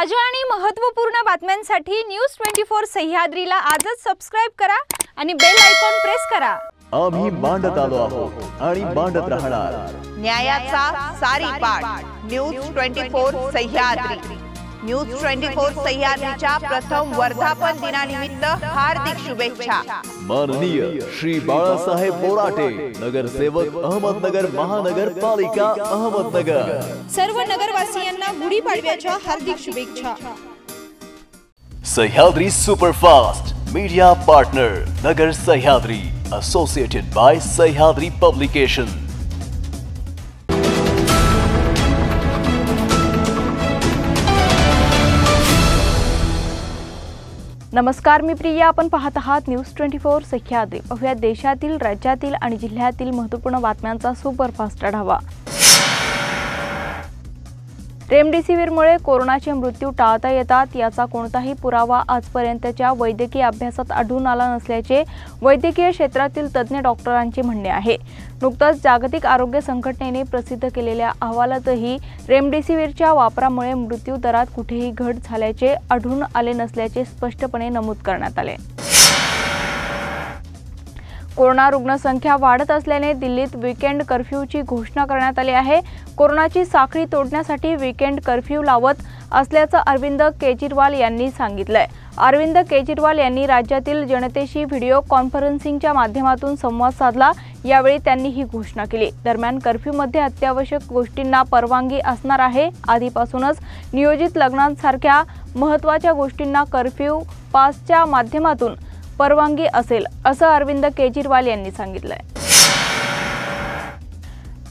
ताज्या आणि महत्त्वपूर्ण बातम्यांसाठी न्यूज ट्वेंटी फोर सह्याद्रीला आजच सबस्क्राईब करा आणि बेल आयकॉन प्रेस करा. आम्ही मांडत आलो आहोत आणि मांडत राहणार. न्यायाचा सारी पाठ. News twenty four Sahyadri. News twenty four सह्याद्रीच्या प्रथम वर्धापन दिनानिमित्त हार्दिक शुभेच्छा. माननीय श्री बाळासाहेब बोराटे नगरसेवक अहमदनगर महानगरपालिका अहमदनगर. सर्व नगरवासियांना गुढीपाडव्याच्या हार्दिक शुभेच्छा. Sahyadri superfast media partner Nagar Sahyadri associated by Sahyadri publication नमस्कार मी प्रिया आपण पाहत आहात न्यूज ट्वेंटी फोर सह्याद्री. पाहूया देशातील राज्यातील आणि जिल्ह्यातील महत्त्वपूर्ण बातम्यांचा सुपरफास्ट आढावा. रेमडेसिवीरमुळे कोरोनाचे मृत्यू टाळता येतात याचा कोणताही पुरावा आजपर्यंतच्या वैद्यकीय अभ्यासात आढळून आला नसल्याचे वैद्यकीय क्षेत्रातील तज्ज्ञ डॉक्टरांचे म्हणणे आहे. नुकताच जागतिक आरोग्य संघटनेने प्रसिद्ध केलेल्या अहवालातही रेमडेसिवीरच्या वापरामुळे मृत्यू दरात कुठेही घट झाल्याचे आढळून आले नसल्याचे स्पष्टपणे नमूद करण्यात आले. कोरोना रुग्णसंख्या वाढत असल्याने दिल्लीत विकेंड कर्फ्यूची घोषणा करण्यात आली आहे. कोरोनाची साखळी तोडण्यासाठी विकेंड कर्फ्यू लावत असल्याचं अरविंद केजरीवाल यांनी सांगितलंय. अरविंद केजरीवाल यांनी राज्यातील जनतेशी व्हिडिओ कॉन्फरन्सिंगच्या माध्यमातून संवाद साधला. यावेळी त्यांनी ही घोषणा केली. दरम्यान कर्फ्यूमध्ये अत्यावश्यक गोष्टींना परवानगी असणार आहे. आधीपासूनच नियोजित लग्नांसारख्या महत्त्वाच्या गोष्टींना कर्फ्यू पासच्या माध्यमातून परवानगी असेल असं अरविंद केजरीवाल यांनी सांगितलंय.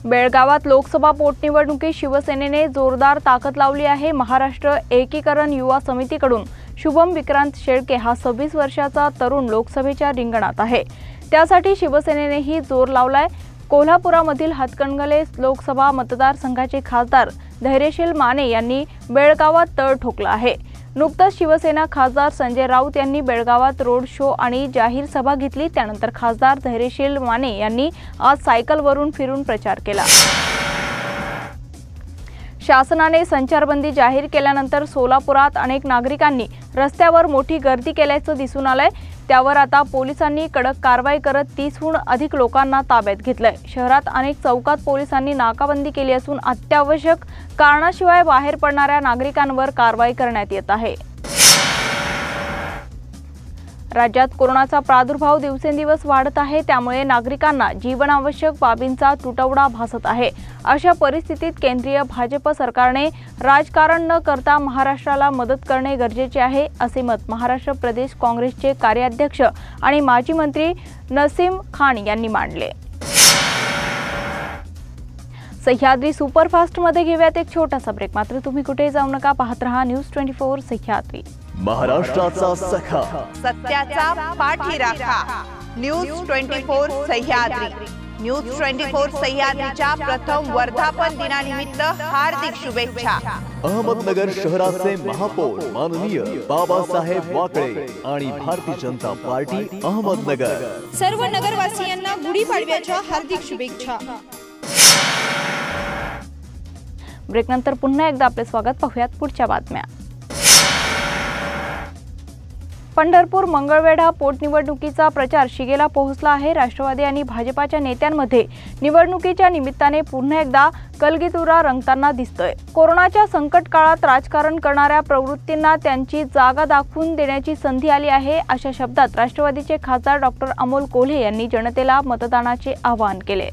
बेळगावात लोकसभा पोटनिवडणुकीत शिवसेनेने जोरदार ताकद लावली आहे. महाराष्ट्र एकीकरण युवा समितीकडून शुभम विक्रांत शेळके हा सव्वीस वर्षाचा तरुण लोकसभेच्या रिंगणात आहे. त्यासाठी शिवसेनेनेही जोर लावलाय. कोल्हापुरामधील हातकणगले लोकसभा मतदारसंघाचे खासदार धैर्यशील माने यांनी बेळगावात तळ ठोकला आहे. नुकताच शिवसेना खासदार संजय राऊत यांनी बेळगावात रोड शो आणि जाहीर सभा घेतली. त्यानंतर खासदार धैर्यशील माने यांनी आज सायकलवरून फिरून प्रचार केला. शासनाने संचारबंदी जाहीर केल्यानंतर सोलापुरात अनेक नागरिकांनी रस्त्यावर मोठी गर्दी केल्याचं दिसून आलंय. त्यावर आता पोलिसांनी कडक कारवाई करत तीसहून अधिक लोकांना ताब्यात घेतलंय. शहरात अनेक चौकात पोलिसांनी नाकाबंदी केली असून अत्यावश्यक कारणाशिवाय बाहेर पडणाऱ्या नागरिकांवर कारवाई करण्यात येत आहे. राज्यात कोरोनाचा प्रादुर्भाव दिवसेंदिवस वाढत आहे त्यामुळे नागरिकांना जीवनावश्यक बाबींचा तुटवडा भासत आहे. अशा परिस्थितीत केंद्रीय भाजप सरकारने राजकारण न करता महाराष्ट्राला मदत करणे गरजेचे आहे असे मत महाराष्ट्र प्रदेश काँग्रेसचे कार्याध्यक्ष आणि माजी मंत्री नसीम खान यांनी मांडले. सह्याद्री सुपरफास्टमध्ये घेऊयात एक छोटासा ब्रेक मात्र तुम्ही कुठे जाऊ नका पाहत रहा न्यूज ट्वेंटी फोर सह्याद्री. महाराष्ट्राचा सखा. सत्याचा पाठी राखा news twenty four Sahyadri. News twenty four सह्याद्रीच्या प्रथम वर्धापन दिनानिमित्त हार्दिक शुभेच्छा. अहमदनगर शहराचे महापौर माननीय बाबासाहेब वाकळे आणि भारतीय जनता पार्टी अहमदनगर. सर्व नगरवासियांना गुढीपाडव्याच्या हार्दिक शुभेच्छा. ब्रेकनंतर पुन्हा एकदा आपले स्वागत पाहूयात पुढच्या बातम्या. पंढरपूर मंगळवेढा पोटनिवडणुकीचा प्रचार शिगेला पोहोचला आहे. राष्ट्रवादी आणि भाजपाच्या नेत्यांमध्ये निवडणुकीच्या निमित्ताने पुन्हा एकदा कलगीतुरा रंगताना दिसतोय. कोरोनाच्या संकट काळात राजकारण करणाऱ्या प्रवृत्तींना त्यांची जागा दाखवून देण्याची संधी आली आहे. अशा शब्दात राष्ट्रवादीचे खासदार डॉक्टर अमोल कोल्हे यांनी जनतेला मतदानाचे आवाहन केले.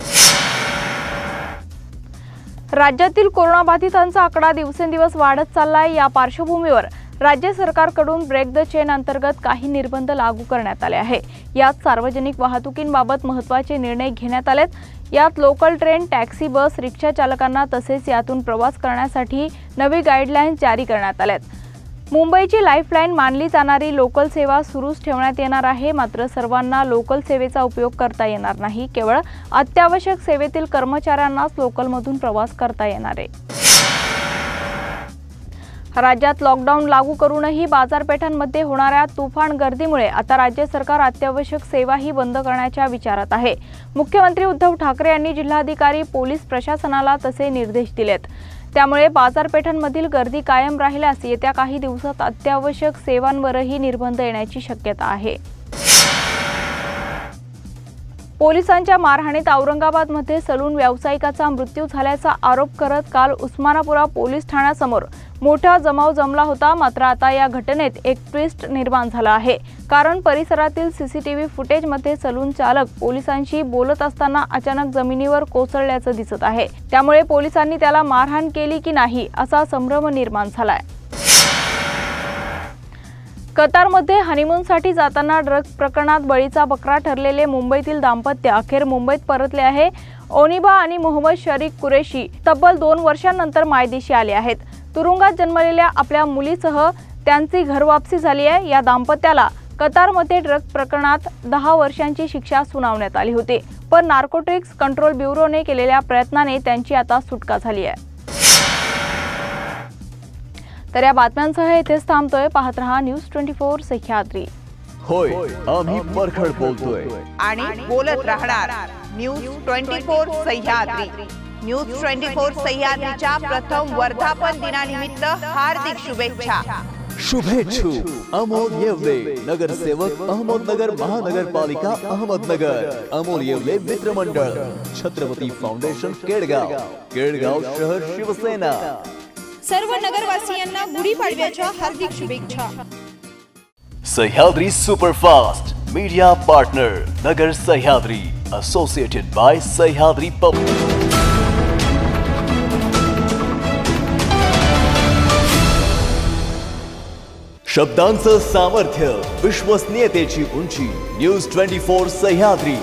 राज्यातील कोरोनाबाधितांचा आकडा दिवसेंदिवस वाढत चाललाय. या पार्श्वभूमीवर राज्य सरकारकडून ब्रेक द चेन अंतर्गत काही निर्बंध लागू करण्यात आले आहे यात सार्वजनिक वाहतुकींबाबत महत्त्वाचे निर्णय घेण्यात आलेत. यात लोकल ट्रेन टॅक्सी बस रिक्षा चालकांना तसेच यातून प्रवास करण्यासाठी नवी गाईडलाईन्स जारी करण्यात आल्यात मुंबईची लाईफलाईन मानली जाणारी लोकल सेवा सुरूच ठेवण्यात येणार आहे. मात्र सर्वांना लोकल सेवेचा उपयोग करता येणार नाही. केवळ अत्यावश्यक सेवेतील कर्मचाऱ्यांनाच लोकलमधून प्रवास करता येणार आहे. राज्यात लॉकडाऊन लागू करूनही बाजारपेठांमध्ये होणाऱ्या तुफान गर्दीमुळे आता राज्य सरकार अत्यावश्यक सेवाही बंद करण्याच्या विचारात आहे. मुख्यमंत्री उद्धव ठाकरे यांनी जिल्हाधिकारी पोलीस प्रशासनाला तसे निर्देश दिलेत. त्यामुळे बाजारपेठांमधील गर्दी कायम राहिल्यास येत्या काही दिवसात अत्यावश्यक सेवांवरही निर्बंध येण्याची शक्यता आहे. पोलिसांच्या मारहाणीत औरंगाबादमध्ये सलून व्यावसायिकाचा मृत्यू झाल्याचा आरोप करत काल उस्मानापुरा पोलीस ठाण्यासमोर मोठा जमाव जमला होता. मात्र आता या घटनेत एक ट्विस्ट निर्माण झाला आहे. कारण परिसरातील सीसीटीव्ही फुटेजमध्ये सलून चालक पोलिसांशी बोलत असताना अचानक जमिनीवर कोसळल्याचं दिसत आहे. त्यामुळे पोलिसांनी त्याला मारहाण केली की नाही असा संभ्रम निर्माण झालाय. कतारमध्ये हनीमूनसाठी जाताना ड्रग्ज प्रकरणात बळीचा बकरा ठरलेले मुंबईतील दाम्पत्य अखेर मुंबईत परतले आहे. ओनिबा आणि मोहम्मद शरीक कुरेशी तब्बल दोन वर्षांनंतर मायदेशी आले आहेत. तुरुंगात जन्मलेल्या आपल्या मुलीसह त्यांची घरवापसी झाली आहे. या दाम्पत्याला कतारमध्ये ड्रग प्रकरणात दहा वर्षांची शिक्षा सुनावण्यात आली होती. पण नार्कोटिक्स कंट्रोल ब्युरोने केलेल्या प्रयत्नाने त्यांची आता सुटका झाली आहे. तर या बातम्यांसह इथेच थांबतोय. पाहत रहा न्यूज़ ट्वेंटी फोर सह्याद्री. होय आम्ही परखड बोलतोय. आणि बोलत राहणार news twenty four Sahyadri. News twenty four सह्याद्रीच्या प्रथम वर्धापन दिनानिमित्त हार्दिक शुभेच्छा. शुभेच्छू अमोल येवले नगरसेवक अहमदनगर महानगरपालिका अहमदनगर. अमोल येवले मित्रमंडळ. छत्रपती फाउंडेशन केडगाव. केडगाव शहर शिवसेना. सर्व नगरवासियांना गुढीपाडव्याच्या हार्दिक शुभेच्छा. Sahyadri superfast media partner Nagar Sahyadri associated by Sahyadri public शब्दांचं सामर्थ्य, विश्वसनीयतेची उंची न्यूज़ ट्वेंटी फोर सह्याद्री.